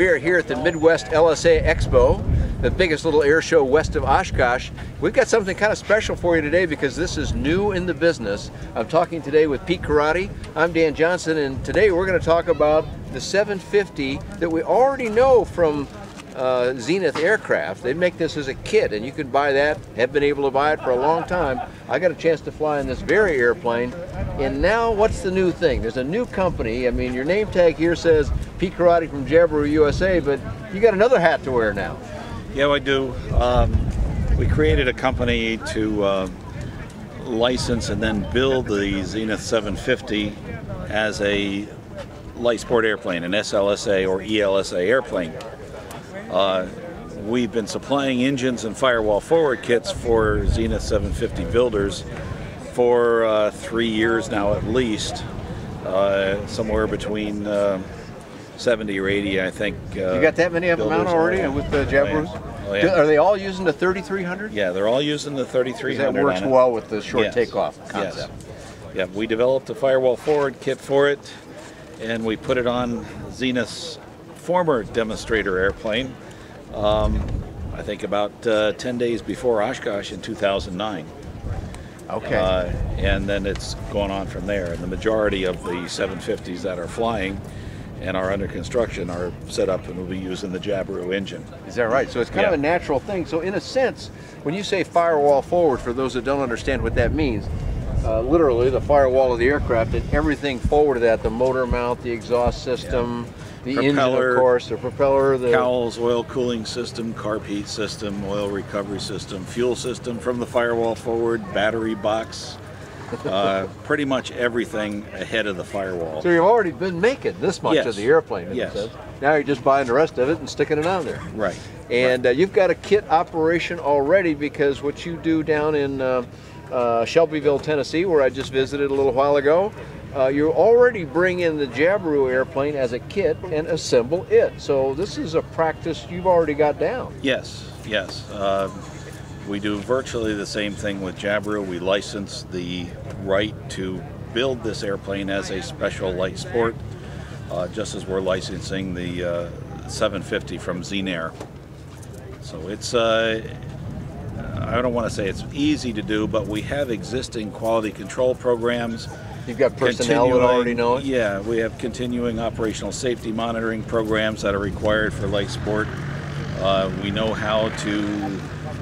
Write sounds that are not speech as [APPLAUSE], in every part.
We are here at the Midwest LSA Expo, the biggest little air show west of Oshkosh. We've got something kind of special for you today because this is new in the business. I'm talking today with Pete Corradi. I'm Dan Johnson, and today we're going to talk about the 750 that we already know from uh, Zenith aircraft. They make this as a kit, and you can buy that. Have been able to buy it for a long time. I got a chance to fly in this very airplane, and now what's the new thing? There's a new company. I mean, your name tag here says Pete Corradi from Jabiru USA, but you got another hat to wear now. Yeah, I do. Um, we created a company to uh, license and then build the Zenith 750 as a light sport airplane, an SLSA or ELSA airplane. Uh, we've been supplying engines and firewall forward kits for Zenith 750 builders for uh, three years now at least, uh, somewhere between uh, 70 or 80, I think. Uh, you got that many of them out already with the Jabiru? Oh, yeah. Are they all using the 3300? Yeah, they're all using the 3300. That works well with the short yes. takeoff concept. Yes. Yeah, we developed a firewall forward kit for it, and we put it on Zenith's former demonstrator airplane, um, I think about uh, 10 days before Oshkosh in 2009. Okay. Uh, and then it's going on from there. And the majority of the 750s that are flying and are under construction are set up and will be using the Jabiru engine. Is that right? So it's kind yeah. of a natural thing. So in a sense, when you say firewall forward, for those that don't understand what that means, uh, literally the firewall of the aircraft and everything forward of that, the motor mount, the exhaust system, yeah. The propeller, engine, of course, the propeller, the cowls, oil cooling system, carb heat system, oil recovery system, fuel system from the firewall forward, battery box, uh, [LAUGHS] pretty much everything ahead of the firewall. So you've already been making this much yes. of the airplane. Yes. Now you're just buying the rest of it and sticking it on there. Right. And right. Uh, you've got a kit operation already because what you do down in uh, uh, Shelbyville, Tennessee, where I just visited a little while ago, uh, you already bring in the Jabiru airplane as a kit and assemble it. So this is a practice you've already got down. Yes, yes. Uh, we do virtually the same thing with Jabiru. We license the right to build this airplane as a special light sport, uh, just as we're licensing the uh, 750 from Zenair. So it's, uh, I don't want to say it's easy to do, but we have existing quality control programs. You've got personnel that already know it? Yeah, we have continuing operational safety monitoring programs that are required for light sport. Uh, we know how to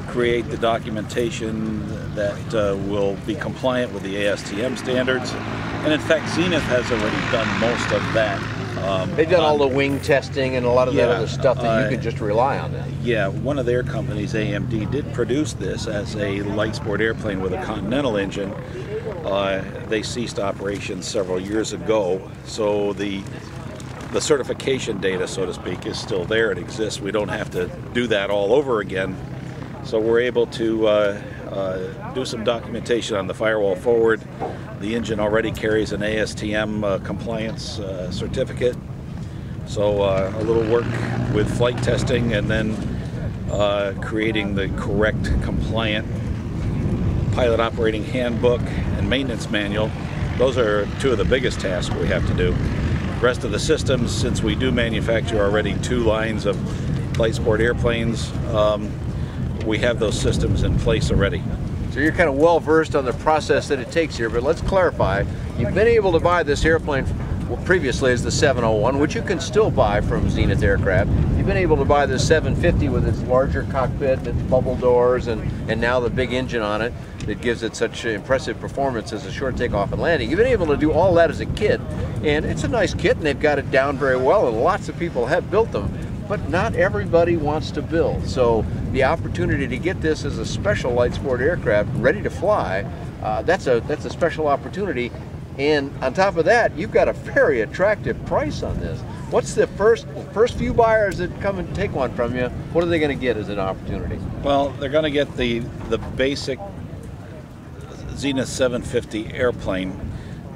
create the documentation that uh, will be compliant with the ASTM standards. And in fact, Zenith has already done most of that. Um, They've done all the wing testing and a lot of yeah, that other stuff that uh, you can just rely on. Then. Yeah, one of their companies, AMD, did produce this as a light sport airplane with a Continental engine. Uh, they ceased operations several years ago, so the the certification data, so to speak, is still there. It exists. We don't have to do that all over again. So we're able to uh, uh, do some documentation on the firewall forward. The engine already carries an ASTM uh, compliance uh, certificate. So uh, a little work with flight testing and then creating the correct compliant pilot operating handbook and maintenance manual. Those are two of the biggest tasks we have to do. The rest of the systems, since we do manufacture already two lines of light sport airplanes, um, we have those systems in place already. So you're kind of well versed on the process that it takes here, but let's clarify. You've been able to buy this airplane well, previously as the 701, which you can still buy from Zenith Aircraft. You've been able to buy the 750 with its larger cockpit, and its bubble doors, and, and now the big engine on it that gives it such impressive performance as a short takeoff and landing. You've been able to do all that as a kit, and it's a nice kit, and they've got it down very well, and lots of people have built them but not everybody wants to build. So the opportunity to get this as a special light sport aircraft ready to fly, uh, that's a that's a special opportunity. And on top of that, you've got a very attractive price on this. What's the first first few buyers that come and take one from you? What are they going to get as an opportunity? Well, they're going to get the the basic Zenith 750 airplane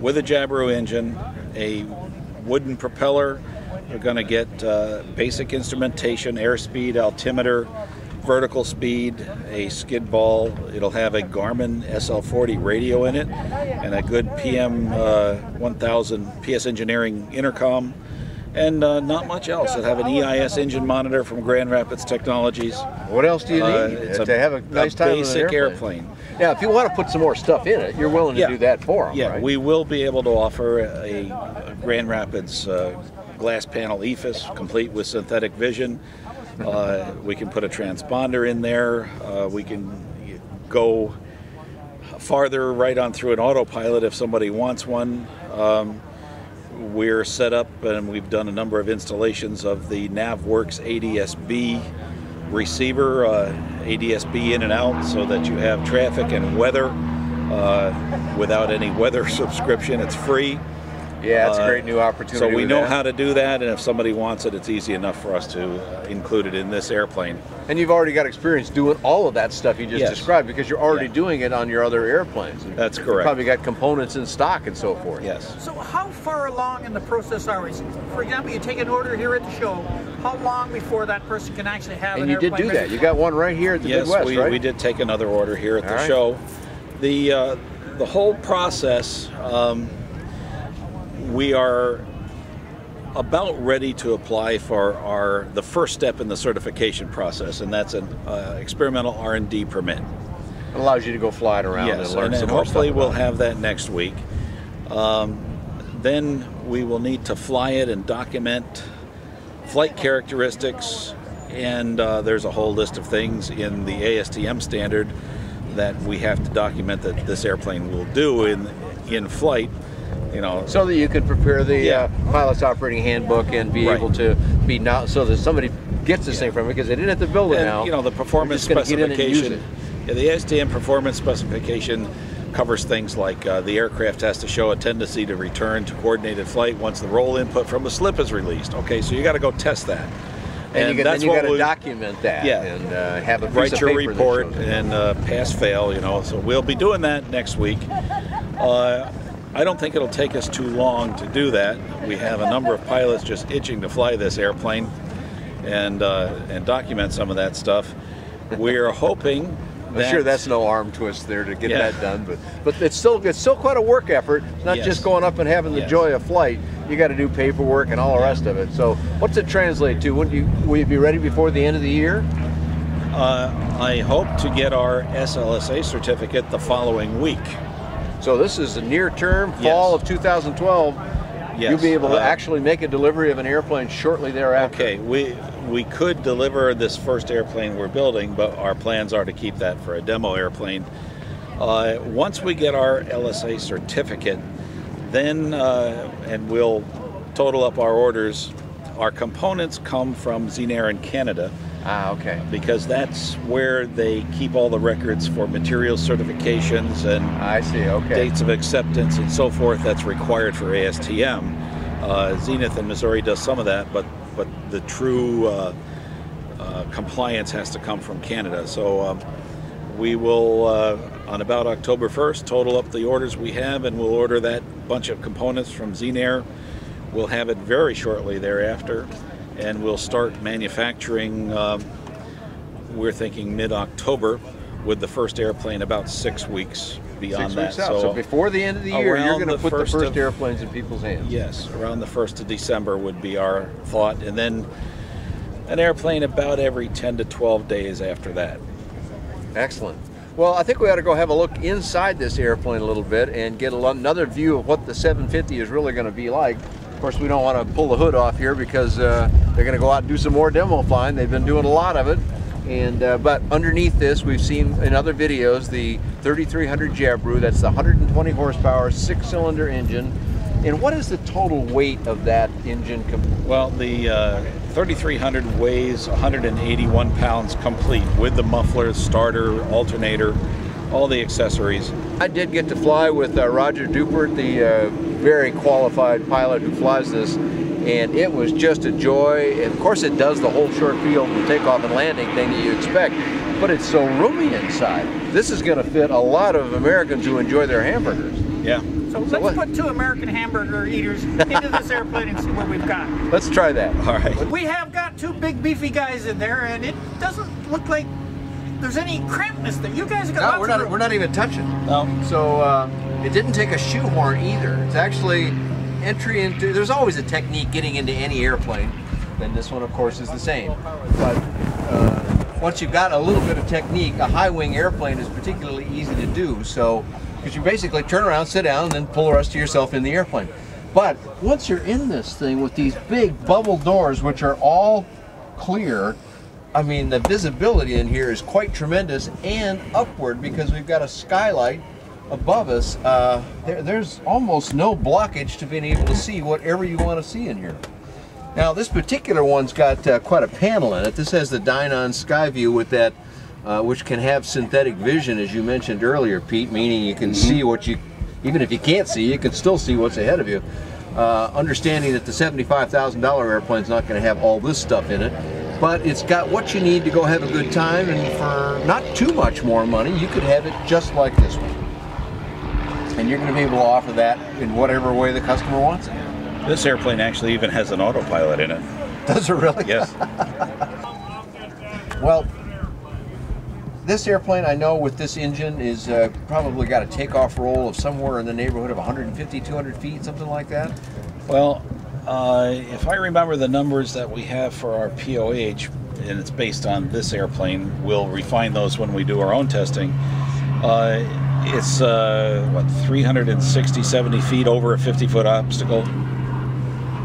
with a Jabiru engine, a wooden propeller, they're going to get uh, basic instrumentation, airspeed, altimeter, vertical speed, a skid ball. It'll have a Garmin SL40 radio in it and a good PM uh, 1000 PS Engineering intercom and uh, not much else. It'll have an EIS engine monitor from Grand Rapids Technologies. What else do you Uh, need it's to have a nice time on an basic airplane? airplane. Now, if you want to put some more stuff in it, you're willing to Yeah. do that for them, Yeah, right? we will be able to offer a, a Grand Rapids uh, glass panel EFIS complete with synthetic vision. Uh, we can put a transponder in there. Uh, we can go farther right on through an autopilot if somebody wants one. Um, we're set up and we've done a number of installations of the NavWorx ADSB receiver, uh, ADSB in and out, so that you have traffic and weather uh, without any weather [LAUGHS] subscription. It's free. Yeah, it's a uh, great new opportunity. So we know that. how to do that, and if somebody wants it, it's easy enough for us to include it in this airplane. And you've already got experience doing all of that stuff you just Yes. described because you're already Yeah. doing it on your other airplanes. That's You've correct. probably got components in stock and so forth. Yes. So how far along in the process are we? For example, you take an order here at the show. How long before that person can actually have And an you did do that. You got one right here at the yes, Midwest, we, right? we did take another order here at the All right. show. The uh, the whole process, um, we are about ready to apply for our the first step in the certification process, and that's an uh, experimental R and D permit. It allows you to go flying around yes, and learn and some more hopefully we'll about have that next week. Um, then we will need to fly it and document flight characteristics, and uh, there's a whole list of things in the ASTM standard that we have to document that this airplane will do in in flight. You know. So that you can prepare the Yeah. uh, pilot's operating handbook and be Right. able to be not so that somebody gets this thing from it because they didn't have to build it and now. you know the performance They're just gonna get in and specification. Yeah, the ASTM performance specification covers things like uh, the aircraft has to show a tendency to return to coordinated flight once the roll input from the slip is released. Okay, so you got to go test that. and, you got, that's you got to we- document that Yeah. and uh, have a write your report and uh, pass fail you know so we'll be doing that next week uh, i don't think it'll take us too long to do that we have a number of pilots just itching to fly this airplane and uh, and document some of that stuff we're [LAUGHS] hoping I'm that sure that's no arm twist there to get Yeah. that done, but but it's still it's still quite a work effort. It's not Yes. just going up and having the Yes. joy of flight. You got to do paperwork and all the rest of it. So what's it translate to? When you will you be ready before the end of the year? uh, i hope to get our slsa certificate the following week So this is the near term fall Yes. of 2012. yes You'll be able to Uh, actually make a delivery of an airplane shortly thereafter. Okay, we we could deliver this first airplane we're building, but our plans are to keep that for a demo airplane. Uh, once we get our LSA certificate, then uh, and we'll total up our orders. Our components come from Zenair in Canada Ah, okay. because that's where they keep all the records for material certifications and I see. Okay. dates of acceptance and so forth that's required for ASTM. Uh, Zenith in Missouri does some of that, but but the true uh, uh, compliance has to come from Canada. So um, we will, uh, on about October 1st, total up the orders we have, and we'll order that bunch of components from Zenair. We'll have it very shortly thereafter, and we'll start manufacturing. Um, we're thinking mid-October, with the first airplane about six weeks beyond Six that. weeks out. So, before the end of the year, you're going to the put the first first of- airplanes in people's hands. Yes, around the 1st of December would be our thought. And then an airplane about every 10 to 12 days after that. Excellent. Well, I think we ought to go have a look inside this airplane a little bit and get another view of what the 750 is really going to be like. Course, we don't want to pull the hood off here because uh, they're going to go out and do some more demo flying. They've been doing a lot of it. And uh, but underneath this, we've seen in other videos the 3300 Jabiru. That's the 120 horsepower, six-cylinder engine. And what is the total weight of that engine? Well, the uh, 3300 weighs 181 pounds complete with the muffler, starter, alternator, all the accessories. I did get to fly with uh, Roger Dubbert, the uh, very qualified pilot who flies this, and it was just a joy. And of course, it does the whole short field and takeoff and landing thing that you expect, but it's so roomy inside. This is going to fit a lot of Americans who enjoy their hamburgers. Yeah. So let's what- put two American hamburger eaters [LAUGHS] into this airplane and see what we've got. Let's try that. All right. We have got two big beefy guys in there, and it doesn't look like there's any crampness there. You guys have got No, we're of not. room. We're not even touching. No. So uh, it didn't take a shoehorn either. It's actually entry into, there's always a technique getting into any airplane. Then this one, of course, is the same. But uh, once you've got a little bit of technique, a high wing airplane is particularly easy to do. So, because you basically turn around, sit down, and then pull the rest of yourself in the airplane. But once you're in this thing with these big bubble doors, which are all clear, I mean, the visibility in here is quite tremendous and upward because we've got a skylight above us. Uh, there, there's almost no blockage to being able to see whatever you want to see in here. Now, this particular one's got uh, quite a panel in it. This has the Dynon Skyview with that, uh, which can have synthetic vision, as you mentioned earlier, Pete, meaning you can mm -hmm. see what you, even if you can't see, you can still see what's ahead of you. Uh, understanding that the $75,000 airplane's not going to have all this stuff in it, but it's got what you need to go have a good time, and for not too much more money, you could have it just like this one. And you're going to be able to offer that in whatever way the customer wants it. This airplane actually even has an autopilot in it. Does it really? Yes. [LAUGHS] well, this airplane I know with this engine is uh, probably got a takeoff roll of somewhere in the neighborhood of 150, 200 feet, something like that. Well, uh, if I remember the numbers that we have for our POH, and it's based on this airplane, we'll refine those when we do our own testing. Uh, it's uh, what 360, 70 feet over a 50 foot obstacle.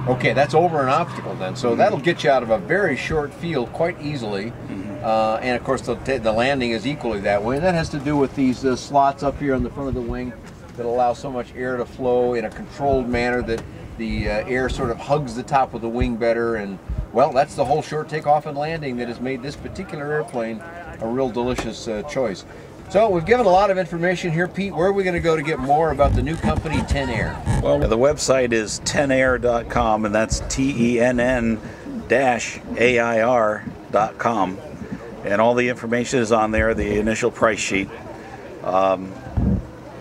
Okay, that's over an obstacle then. So mm-hmm. that'll get you out of a very short field quite easily. Mm-hmm. Uh, and of course, the, the landing is equally that way. And that has to do with these uh, slots up here on the front of the wing that allow so much air to flow in a controlled manner that the uh, air sort of hugs the top of the wing better. And well, that's the whole short takeoff and landing that has made this particular airplane a real delicious uh, choice. So we've given a lot of information here, Pete. Where are we going to go to get more about the new company, Tenn-Air? Well, the website is tennair.com, and that's T-E-N-N dash A-I-R.com. And all the information is on there, the initial price sheet. Um,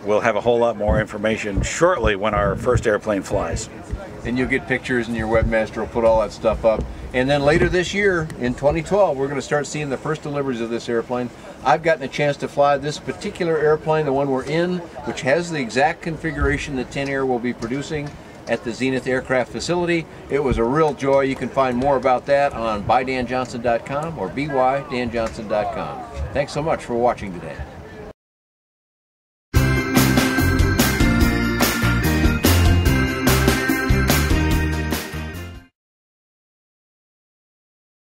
we'll have a whole lot more information shortly when our first airplane flies. And you'll get pictures and your webmaster will put all that stuff up. And then later this year, in 2012, we're going to start seeing the first deliveries of this airplane. I've gotten a chance to fly this particular airplane, the one we're in, which has the exact configuration that Tenn-Air will be producing at the Zenith Aircraft facility. It was a real joy. You can find more about that on bydanjohnson.com or bydanjohnson.com. Thanks so much for watching today.